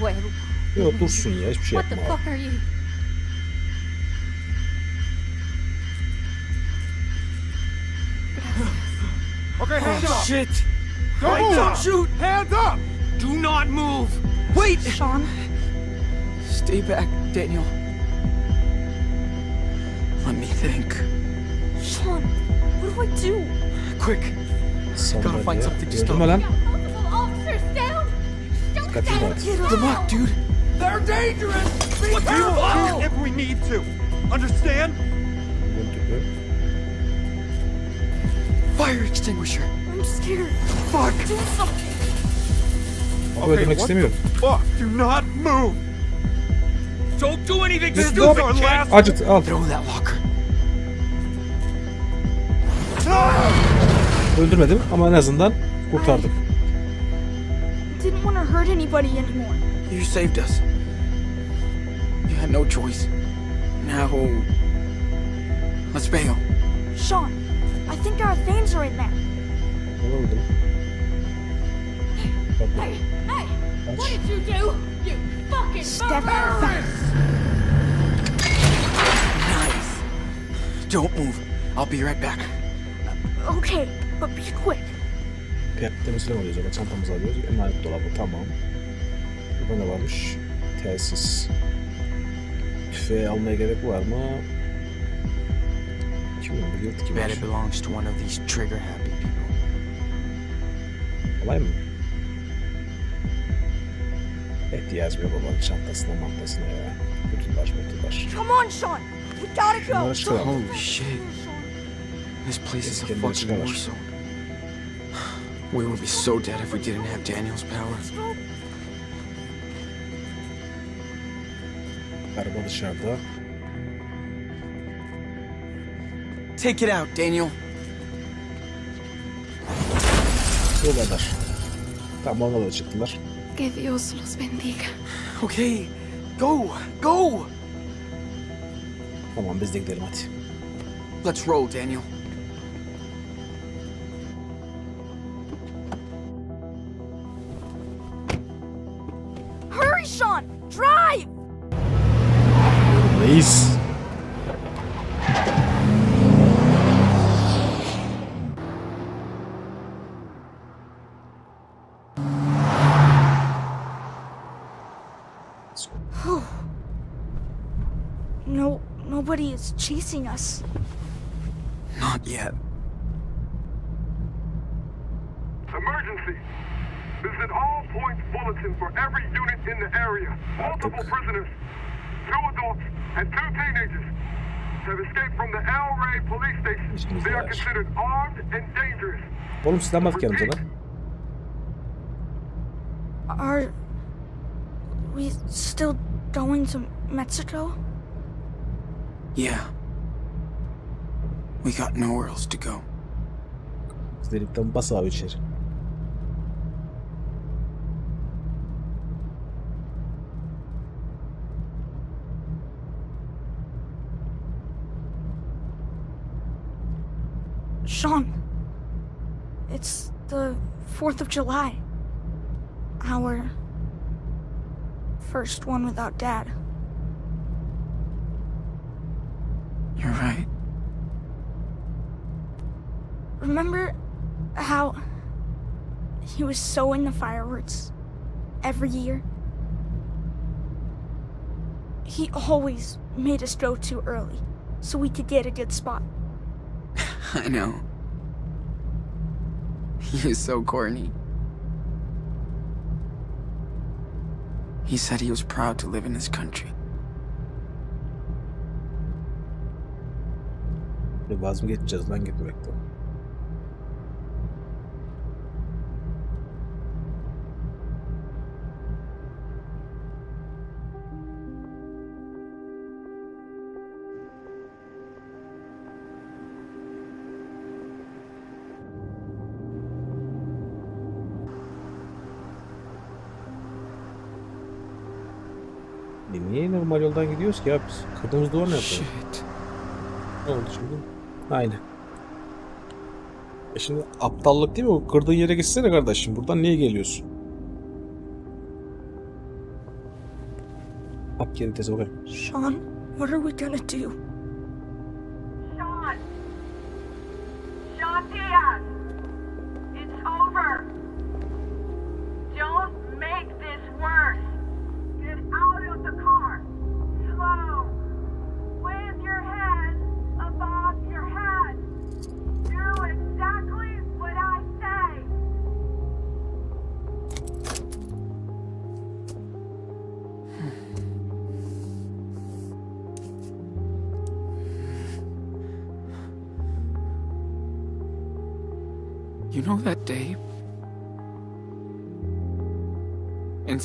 Well, Yok dursun ya hiçbir şey What the fuck are you? Okay, hands Oh, up. shit! Don't Hey, move. don't shoot! Hands up. Do not move! Wait! Sean, Stay back, Daniel. Let me think. Sean, what do I do? Quick, gotta find something to stop. mü lan? Multiple officers down! Don't Dikkatli stand! ol. Good luck, dude. They're dangerous. Be What the careful fuck? if we need to. Understand? Fire extinguisher. I'm scared. Fuck! Do something. Abi öldürmek what istemiyorum. the fuck? Do not move. Don't do anything This is stupid, our kid! last. Acıt al. Throw that locker. Öldürmedim ama en azından kurtardık. Didn't want to hurt anybody anymore. You saved us. You had no choice. Now, let's bail. Sean, I think our things are in there. Ne oldu? Bak bak. Hey, hey! What did you do? You fucking Step murderer! back. Nice. Don't move. I'll be right back. Okay, but be quick. Kıyafet temizleme oluyoruz ama çantamızı alıyoruz. Emanet dolabı tamam. Burada ne varmış? Telsiz. Tüfeği almaya gerek var mı? Kimin bu yılt kim? Bet it belongs to one of these trigger-happy people. Alayım mı? Et yazmıyor babanın çantasına mantasına ya. Bütün baş bütün baş. Come on, Sean. We gotta go. Holy shit. This place is a fucking çıkar. war zone. We would be so dead if we didn't have Daniel's power. Araba dışarıda. Take it out, Daniel. Bu kadar. Tamam ona da çıktılar. Que Dios los bendiga. Okay, go, go! Tamam biz de gidelim hadi. Let's roll, Daniel. Is chasing us. Not yet. Emergency! Visit all points bulletin for every unit in the area. Multiple prisoners, two adults, and two teenagers have escaped from the El Rey police station. They are considered armed and dangerous. Oğlum silahmadık yanımıza lan. Are we still going to Mexico? Yeah. We got nowhere else to go. Biz delikten bas abi içeri. Sean, it's the 4th of July. Our first one without Dad. You're right. Remember how he was so into fireworks every year? He always made us go too early so we could get a good spot. I know. He is so corny. He said he was proud to live in his country. Ve vaz mı geçeceğiz lan gitmekten? E niye normal yoldan gidiyoruz ki ya biz? Kırdığımız duvar ne yapalım? Shit. Ne oldu şimdi? Aynen. E şimdi aptallık değil mi? O kırdığın yere gitsene kardeşim. Buradan niye geliyorsun? Bak geri teze bakayım. Sean, what are we gonna do?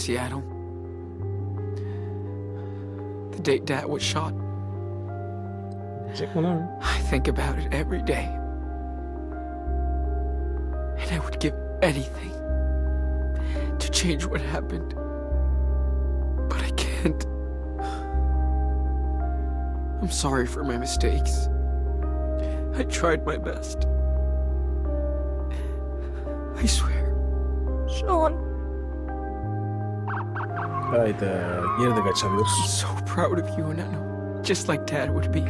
Seattle? The day Dad was shot? Çekme lan. I think about it every day. And I would give anything to change what happened. But I can't. I'm sorry for my mistakes. I tried my best. I swear. Hayda. Geri de kaçamıyoruz. I'm so proud of you, Nano. Just like Dad would be.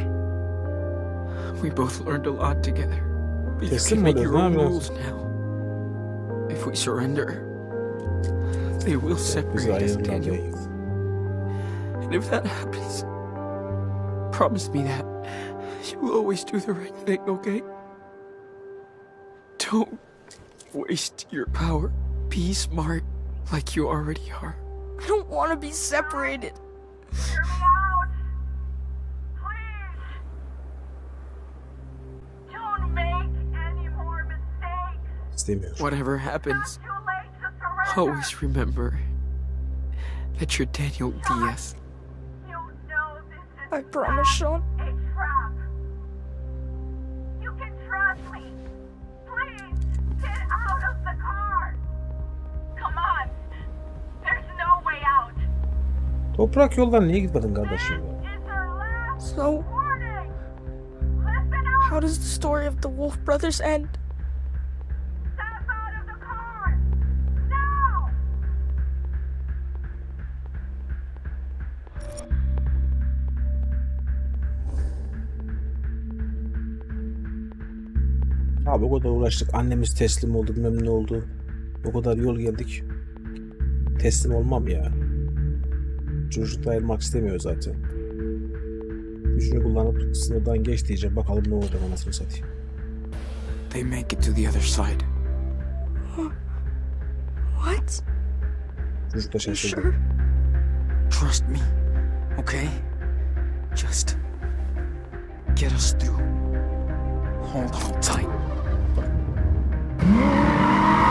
We both learned a lot together. But you Teslim can make your own rules now. If we surrender, they will separate us, Daniel. And if that happens, promise me that you will always do the right thing, okay? Don't waste your power. Be smart like you already are. I don't want to be separated. Hear me out! Please! Don't make any more mistakes! İstemiyorum. Whatever happens, Too late to surrender! always remember that you're Daniel Diaz. You know this is I promise, Sean. Toprak yoldan niye gitmedin kardeşim ya? So, how does the story of the Wolf brothers end? Abi o kadar uğraştık. Annemiz teslim oldu bilmem ne oldu. O kadar yol geldik. Teslim olmam ya. Çocukla ayırmak istemiyor zaten. Gücünü kullanıp sınırdan geç diyeceğim. Bakalım ne olacak anasını satayım. They make it to the other side. What? Çocuk da şaşırdı. sure? Trust me, okay? Just get us through. Hold on tight.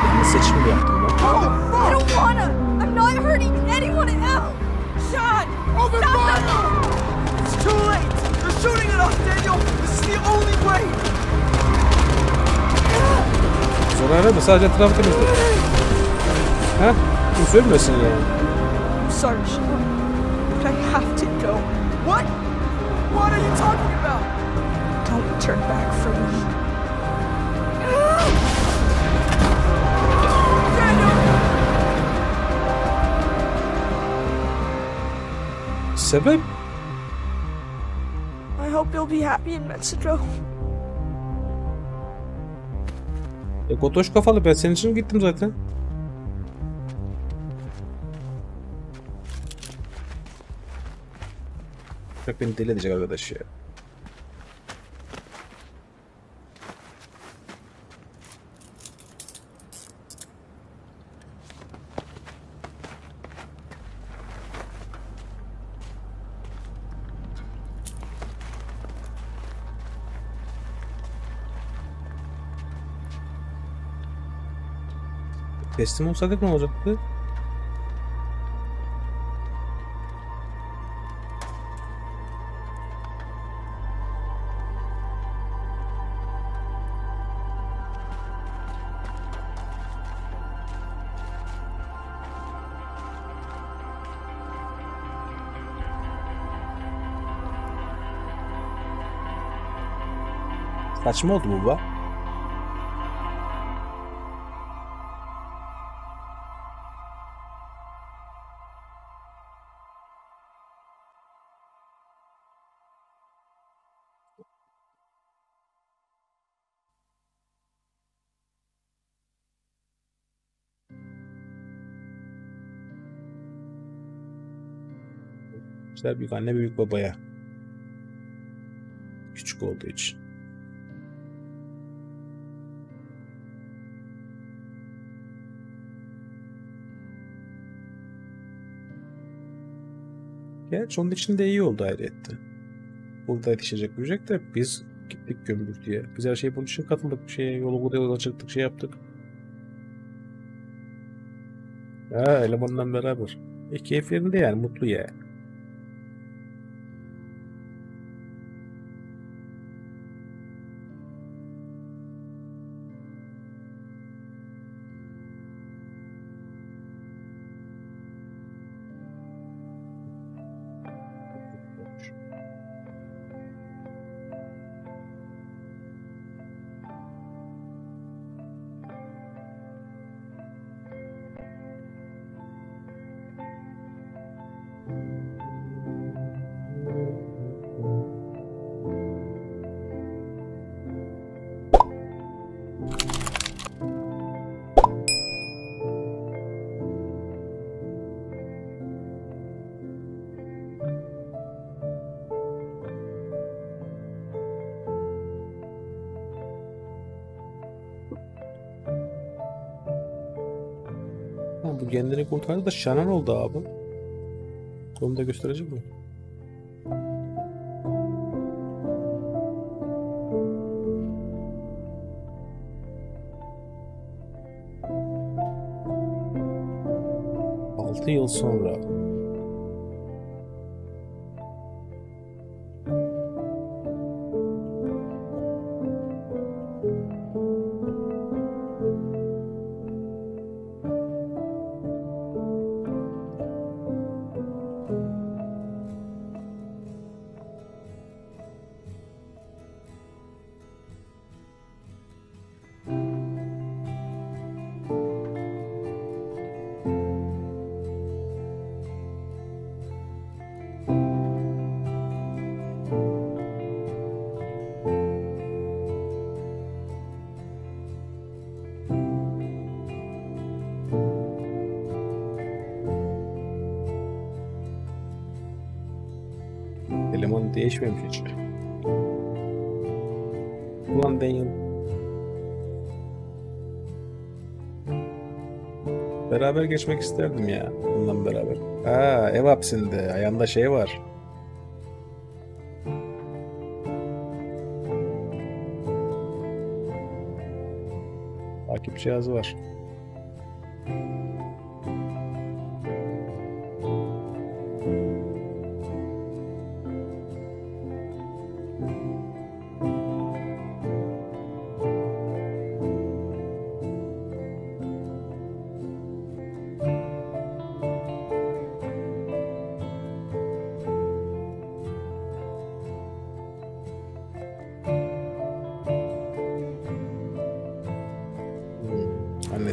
Yanlış seçimi mi yaptım lan? I don't wanna! I'm not hurting anyone else! Sean! Open fire! It's too late! They're shooting at us, Daniel! This is the only way! Sonra arama sadece etrafı temizle. Ha? Kimse ölmesin yani. I'm sorry, Sean. But I have to go. What? What are you talking about? Don't turn back for me. Sebep? I hope you'll be happy in Mexico. E Gotoş kafalı ben senin için gittim zaten. Bak beni deli edecek arkadaş ya. Teslim olsaydık ne olacaktı? Saçma oldu bu ba. Sefer büyük anne büyük babaya. Küçük olduğu için. Gerçi onun için de iyi oldu ayrıyetten. Burada yetişecek büyüyecek de biz gittik gömülür diye. Biz her şeyi bunun için katıldık. Şeye yolu buraya yola çıktık şey yaptık. Ha elemanla beraber. E keyif yerinde yani mutlu ya. Ha, bu kendini kurtardı da Şanan oldu abi. Onu da gösterecek mi? Altı yıl sonra. Değişmemiş hiç. Ulan Daniel. Beraber geçmek isterdim ya. Bundan beraber. Ha ev hapsinde. Ayağında şey var. Takip cihazı var.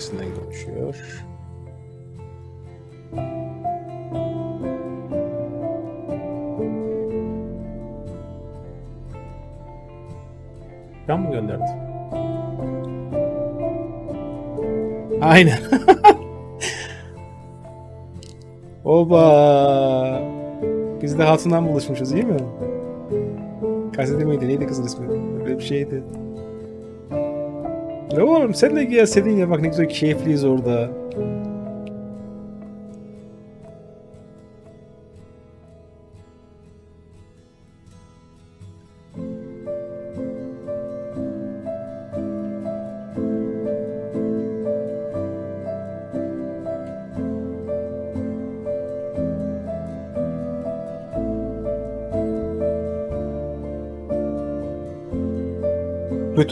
Annesinden konuşuyor. Can mı gönderdi? Aynen. Oba. Biz de Hatun'dan buluşmuşuz iyi mi? Kasede miydi? Neydi kızın ismi? Öyle bir şeydi. Ne oğlum sen de gelseydin ya bak ne güzel keyifliyiz orada.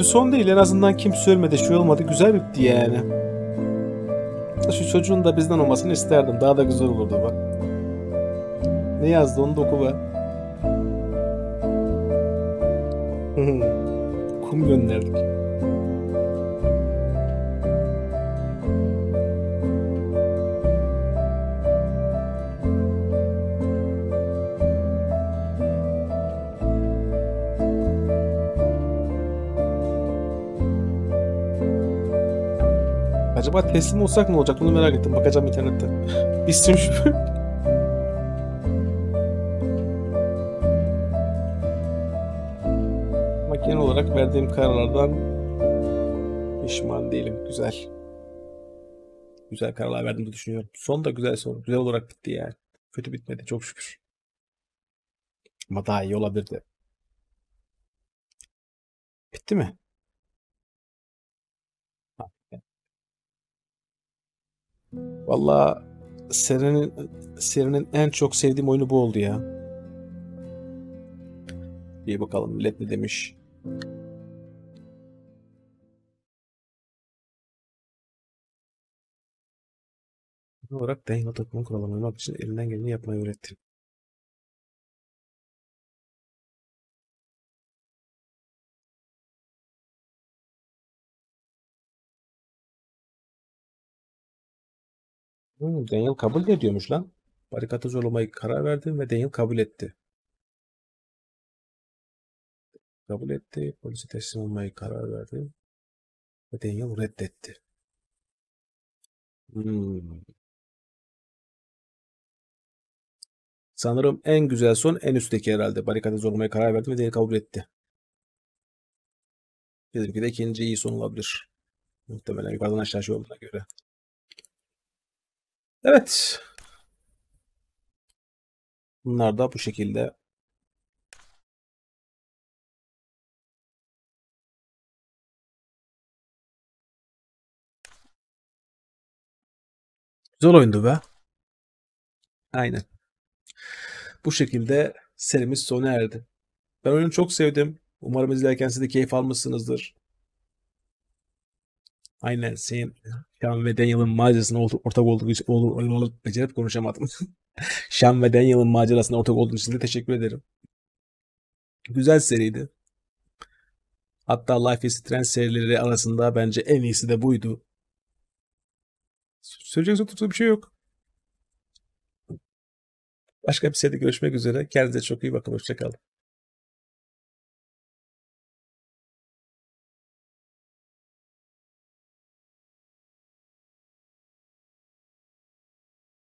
Kötü son değil en azından kimse ölmedi şey olmadı güzel bitti yani. Şu çocuğun da bizden olmasını isterdim daha da güzel olurdu bak. Ne yazdı onu da oku be. Kum gönderdik. Acaba teslim olsak ne olacak? Bunu merak ettim. Bakacağım internette. Bir stream şu. Ama genel olarak verdiğim kararlardan pişman değilim. Güzel. Güzel kararlar verdiğimi düşünüyorum. Son da güzel son. Güzel olarak bitti yani. Kötü bitmedi çok şükür. Ama daha iyi olabilirdi. Bitti mi? Valla serinin serinin en çok sevdiğim oyunu bu oldu ya. İyi bakalım millet ne demiş. Olarak Daniel takımın kurallarını uymak için elinden geleni yapmayı öğretti. Hmm, Daniel kabul ediyormuş lan. Barikatı zorlamayı karar verdi ve Daniel kabul etti. Kabul etti. Polise teslim olmayı karar verdi. Ve Daniel reddetti. Hmm. Sanırım en güzel son en üstteki herhalde. Barikatı zorlamaya karar verdi ve Daniel kabul etti. Bizimki de ikinci iyi son olabilir. Muhtemelen yukarıdan aşağı şey olduğuna göre. Evet. Bunlar da bu şekilde. Güzel oyundu be. Aynen. Bu şekilde serimiz sona erdi. Ben oyunu çok sevdim. Umarım izlerken siz de keyif almışsınızdır. Aynen senin Sean ve Daniel'ın macerasına ortak olduğu için becerip konuşamadım. Sean ve Daniel'ın macerasına ortak olduğu için de teşekkür ederim. Güzel seriydi. Hatta Life is Strange serileri arasında bence en iyisi de buydu. Söyleyecek tuttuğu bir şey yok. Başka bir seride görüşmek üzere. Kendinize çok iyi bakın. Hoşçakalın.